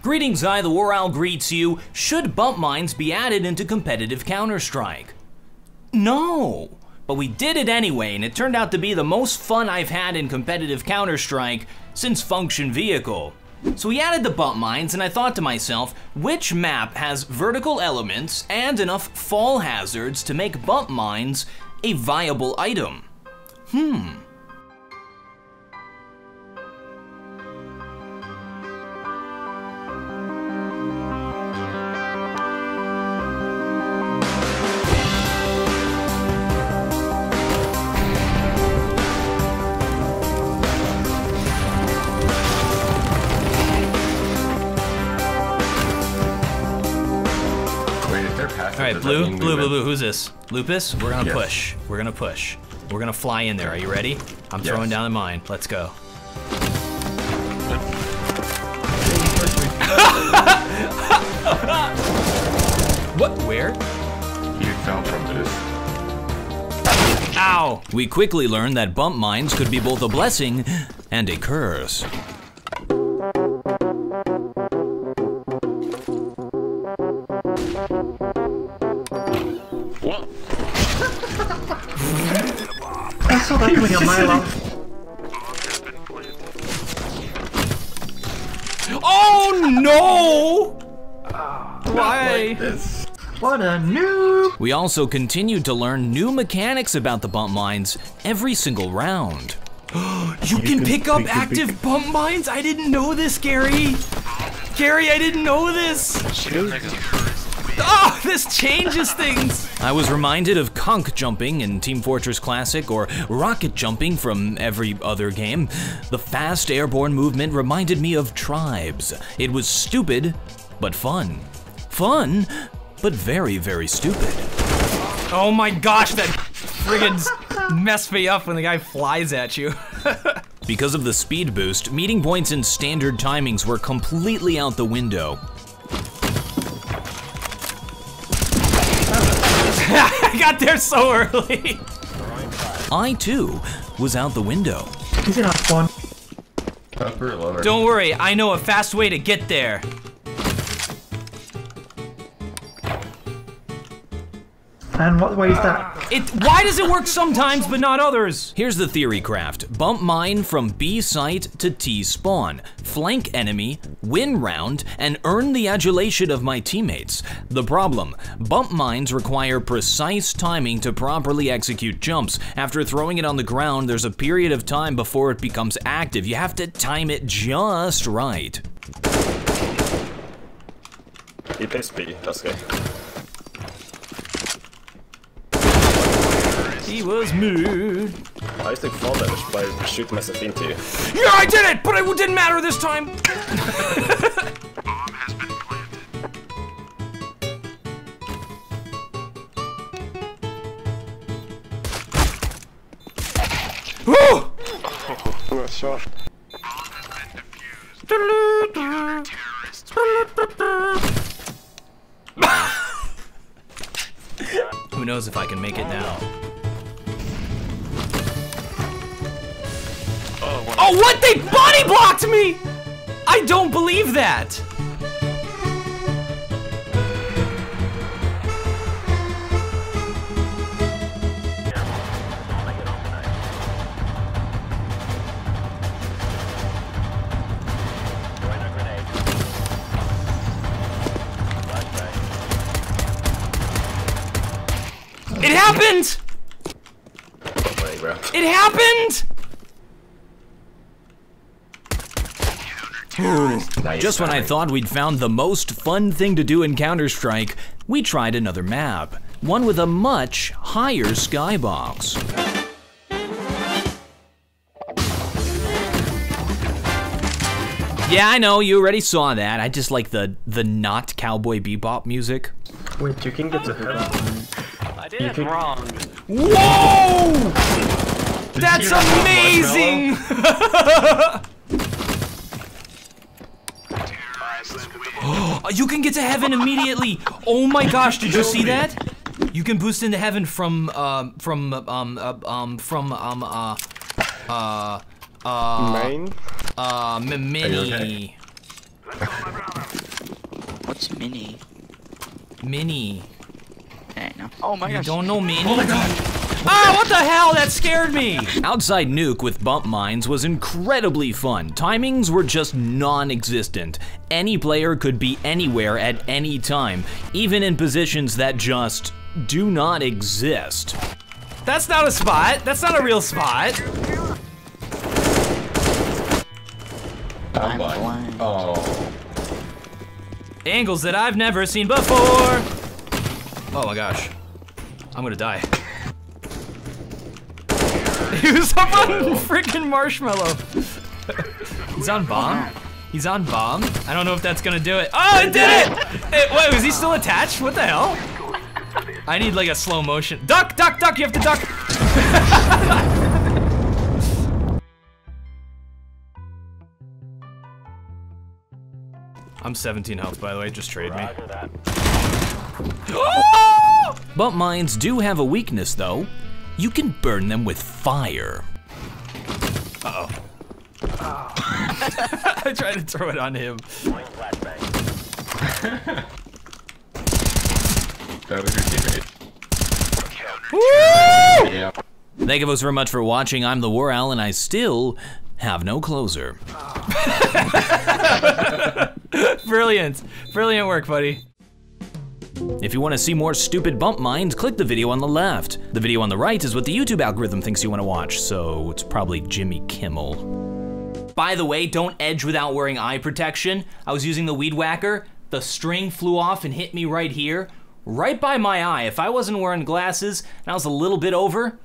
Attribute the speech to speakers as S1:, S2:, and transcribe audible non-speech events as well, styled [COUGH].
S1: Greetings, I the War Owl greets you. Should bump mines be added into competitive Counter-Strike? No, but we did it anyway, and it turned out to be the most fun I've had in competitive Counter-Strike since Function Vehicle. So we added the bump mines, and I thought to myself, which map has vertical elements and enough fall hazards to make bump mines a viable item? Hmm.
S2: They're passive,
S1: All right,
S2: does that
S1: blue, blue, blue, blue. Who's this? Lupus? We're gonna
S2: Yes.
S1: push. We're gonna push. We're gonna fly in there. Are you ready? I'm
S2: Yes.
S1: throwing down the mine. Let's go. [LAUGHS] what? Where?
S2: You fell from this.
S1: Ow! We quickly learned that bump mines could be both a blessing and a curse.
S3: Saw that coming a mile off.
S1: Oh no! Why?
S2: This.
S3: What a noob!
S1: We also continued to learn new mechanics about the bump mines every single round. [GASPS] you can pick up active bump mines? I didn't know this, Gary. Gary, I didn't know this. Oh, this changes things. I was reminded of conc jumping in Team Fortress Classic or rocket jumping from every other game. The fast airborne movement reminded me of tribes. It was stupid, but fun. Fun, but very, very stupid. Oh my gosh, that friggin' messed me up when the guy flies at you. [LAUGHS] because of the speed boost, meeting points and standard timings were completely out the window. I got there so early. I too was out the window.
S3: He's in our spawn.
S2: Upper or lower?
S1: Don't worry, I know a fast way to get there.
S3: And what way is that?
S1: It why does it work sometimes but not others? Here's the theory craft. Bump mine from B site to T spawn. Flank enemy, win round, and earn the adulation of my teammates. The problem, bump mines require precise timing to properly execute jumps. After throwing it on the ground, there's a period of time before it becomes active. You have to time it just right.
S4: He plays B, that's okay.
S1: He was mood.
S4: I take fall damage by shooting myself into you.
S1: Yeah, I did it, but it didn't matter this time. Woo! [LAUGHS] Who knows if I can make it now? Oh, what? They body blocked me! I don't believe that! It happened! It happened! Just when I thought we'd found the most fun thing to do in Counter-Strike, we tried another map. One with a much higher skybox. Yeah, I know, you already saw that. I just like the the not cowboy bebop music.
S3: Wait, you can get to heaven.
S5: I did you it wrong.
S1: Whoa! That's amazing! [LAUGHS] [GASPS] you can get to heaven immediately. Oh my gosh, did you see that? You can boost into heaven from um from um uh, um from um uh uh uh
S4: Main?
S1: uh m- mini.
S2: okay?
S5: What's mini?
S1: Mini.
S5: I don't know. Oh my gosh.
S1: You don't know Mini? Oh my god. Ah, what the hell? That scared me! Outside Nuke with bump mines was incredibly fun. Timings were just non-existent. Any player could be anywhere at any time, even in positions that just do not exist. That's not a spot. That's not a real spot.
S2: I'm
S5: I'm
S2: blind.
S5: blind.
S2: Oh.
S1: Angles that I've never seen before. Oh my gosh. I'm gonna die. He was up on freaking marshmallow. He's on bomb. He's on bomb. I don't know if that's gonna do it. Oh, it did it! it wait, was he still attached? What the hell? I need like a slow motion. Duck, duck, duck, you have to duck. [LAUGHS] I'm 17 health, by the way, just trade me. [GASPS] But mines do have a weakness, though. You can burn them with fire. Uh-oh. [LAUGHS] I tried to throw it on him.
S2: That was your teammate.
S1: Woo!
S2: Yeah.
S1: Thank you folks very much for watching. I'm the War Owl, and I still have no closer. [LAUGHS] [LAUGHS] Brilliant. Brilliant work, buddy. If you want to see more stupid bump mines, click the video on the left. The video on the right is what the YouTube algorithm thinks you want to watch, so it's probably Jimmy Kimmel. By the way, don't edge without wearing eye protection. I was using the weed whacker, the string flew off and hit me right here, right by my eye. If I wasn't wearing glasses and I was a little bit over,